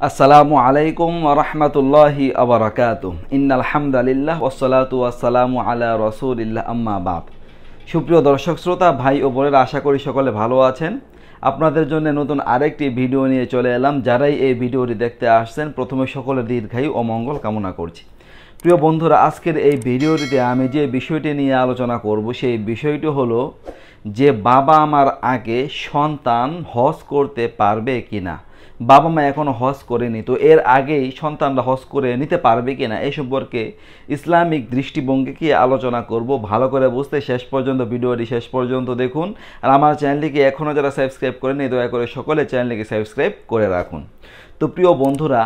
আসসালামু আলাইকুম রহমতুল্লাহি আবরাকাত ইন্নাল হামদালিল্লাহ ওসলাতু আসসালামু আলা রসুলিল্লাহ, আম্মা বাদ। সুপ্রিয় দর্শক, শ্রোতা, ভাই ও বোনেরা, আশা করি সকলে ভালো আছেন। আপনাদের জন্য নতুন আরেকটি ভিডিও নিয়ে চলে এলাম। যারাই এই ভিডিওটি দেখতে আসছেন, প্রথমে সকলের দীর্ঘায়ু ও মঙ্গল কামনা করছি। প্রিয় বন্ধুরা, আজকের এই ভিডিওটিতে আমি যে বিষয়টি নিয়ে আলোচনা করব, সেই বিষয়টি হলো যে বাবা আমার আগে সন্তান হজ করতে পারবে কিনা। বাবা মা এখনও হজ করেনি, তো এর আগেই সন্তানরা হজ করে নিতে পারবে কিনা এ সম্পর্কে ইসলামিক দৃষ্টিভঙ্গিকে আলোচনা করব, ভালো করে বুঝতে শেষ পর্যন্ত ভিডিওটি শেষ পর্যন্ত দেখুন। আর আমার চ্যানেলটিকে এখনও যারা সাবস্ক্রাইব করেনি দয়া করে সকলে চ্যানেলটিকে সাবস্ক্রাইব করে রাখুন। তো প্রিয় বন্ধুরা,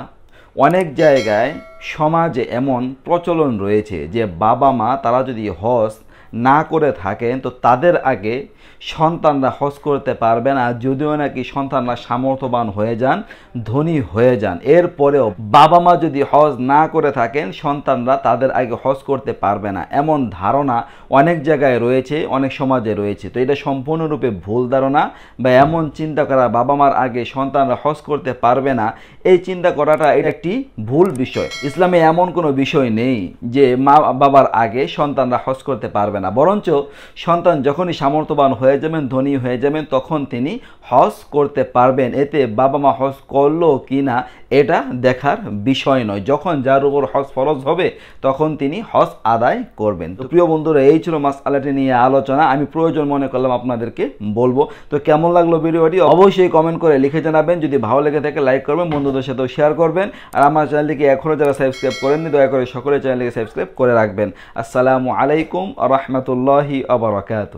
অনেক জায়গায় সমাজে এমন প্রচলন রয়েছে যে বাবা মা তারা যদি হজ না করে থাকেন, তো তাদের আগে সন্তানরা হজ করতে পারবে না, যদিও নাকি সন্তানরা সামর্থ্যবান হয়ে যান, ধনী হয়ে যান। এরপরেও বাবা মা যদি হজ না করে থাকেন, সন্তানরা তাদের আগে হজ করতে পারবে না। এমন ধারণা অনেক জায়গায় রয়েছে, অনেক সমাজে রয়েছে। তো এটা সম্পূর্ণরূপে ভুল ধারণা বা এমন চিন্তা করা বাবা মার আগে সন্তানরা হজ করতে পারবে না, এই চিন্তা করাটা এটা একটি ভুল বিষয়। ইসলামে এমন কোনো বিষয় নেই যে মা বাবার আগে সন্তানরা হজ করতে পারবে না। বরঞ্চ সন্তান যখনই সামর্থ্যবান হয়ে যাবেন, ধনী হয়ে যাবেন, তখন তিনি হজ করতে পারবেন। এতে বাবা মা হজ করল কি না এটা দেখার বিষয় নয়। যখন যার উপর হজ ফরজ হবে, তখন তিনি হজ আদায় করবেন। তো প্রিয় বন্ধুরা, এই ছিল মাস আলাটি নিয়ে আলোচনা। আমি প্রয়োজন মনে করলাম আপনাদেরকে বলব। তো কেমন লাগল ভিডিওটি? অবশ্যই কমেন্ট করে লিখে জানাবেন। যদি ভালো লেগে থাকে, লাইক করবেন, বন্ধুদের সাথেও শেয়ার করবেন। আর আমার চ্যানেলটিকে এখনও যারা সাবস্ক্রাইব করেননি, দয়া করে সকলে চ্যানেলটিকে সাবস্ক্রাইব করে রাখবেন। আসসালামু আলাইকুম রহমতুল্লাহি আবরাকাত